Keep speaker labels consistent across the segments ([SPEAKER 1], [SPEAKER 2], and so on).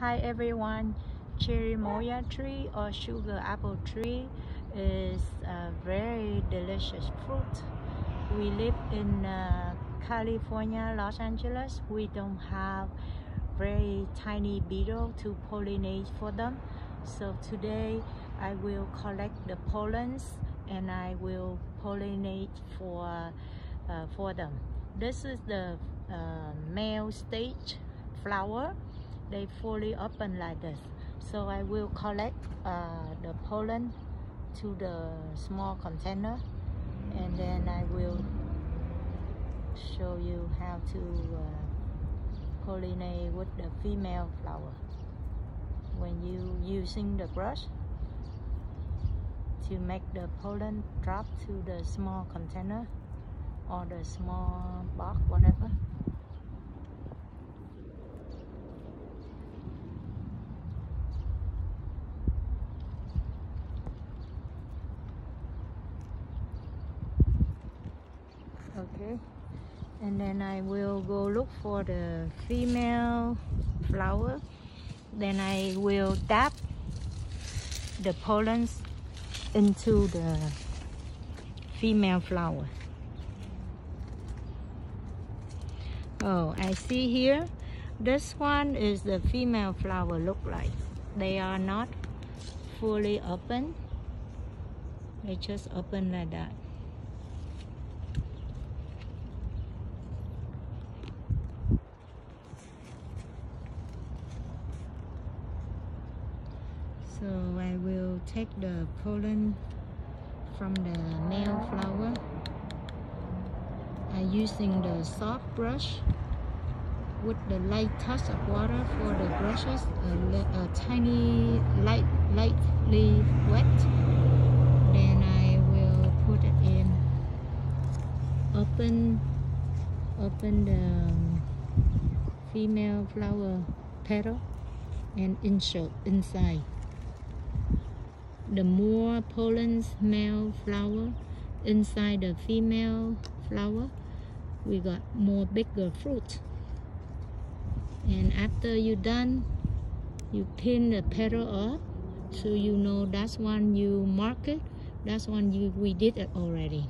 [SPEAKER 1] Hi everyone. Cherimoya tree or sugar apple tree is a very delicious fruit. We live in uh, California, Los Angeles. We don't have very tiny beetle to pollinate for them. So today I will collect the pollens and I will pollinate for uh, for them. This is the uh, male stage flower they fully open like this. So I will collect uh, the pollen to the small container and then I will show you how to uh, pollinate with the female flower. When you using the brush to make the pollen drop to the small container or the small box whatever okay. And then I will go look for the female flower. Then I will dab the pollens into the female flower. Oh I see here. This one is the female flower look like. They are not fully open. They just open like that so I will take the pollen from the male flower. I using the soft brush with the light touch of water for the brushes a, a tiny light lightly wet. Then I will put it in open open the um, female flower petal and insert inside the more pollen male flower inside the female flower we got more bigger fruit. And after you done you pin the petal up so you know that's one you mark it that's one you we did it already.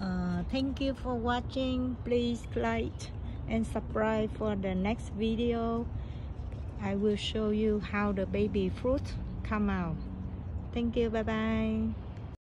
[SPEAKER 1] Uh, thank you for watching. Please like and subscribe for the next video. I will show you how the baby fruit come out. Thank you. Bye bye.